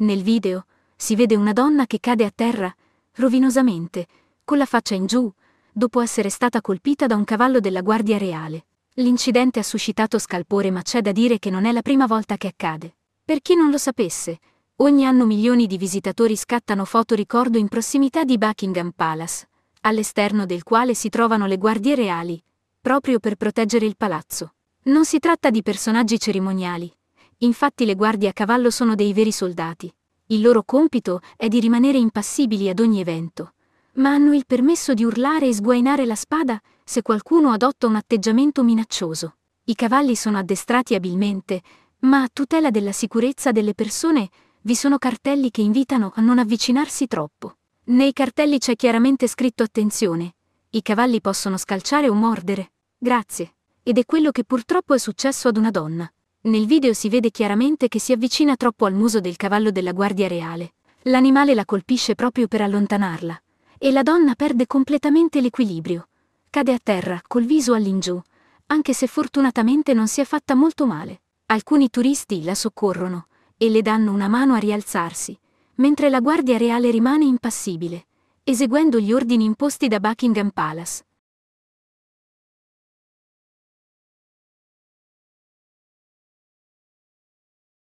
Nel video si vede una donna che cade a terra, rovinosamente, con la faccia in giù, dopo essere stata colpita da un cavallo della Guardia Reale. L'incidente ha suscitato scalpore ma c'è da dire che non è la prima volta che accade. Per chi non lo sapesse, ogni anno milioni di visitatori scattano foto ricordo in prossimità di Buckingham Palace, all'esterno del quale si trovano le guardie reali, proprio per proteggere il palazzo. Non si tratta di personaggi cerimoniali. Infatti le guardie a cavallo sono dei veri soldati. Il loro compito è di rimanere impassibili ad ogni evento. Ma hanno il permesso di urlare e sguainare la spada se qualcuno adotta un atteggiamento minaccioso. I cavalli sono addestrati abilmente, ma a tutela della sicurezza delle persone vi sono cartelli che invitano a non avvicinarsi troppo. Nei cartelli c'è chiaramente scritto attenzione. I cavalli possono scalciare o mordere. Grazie. Ed è quello che purtroppo è successo ad una donna. Nel video si vede chiaramente che si avvicina troppo al muso del cavallo della Guardia Reale. L'animale la colpisce proprio per allontanarla. E la donna perde completamente l'equilibrio. Cade a terra, col viso all'ingiù, anche se fortunatamente non si è fatta molto male. Alcuni turisti la soccorrono e le danno una mano a rialzarsi, mentre la Guardia Reale rimane impassibile, eseguendo gli ordini imposti da Buckingham Palace.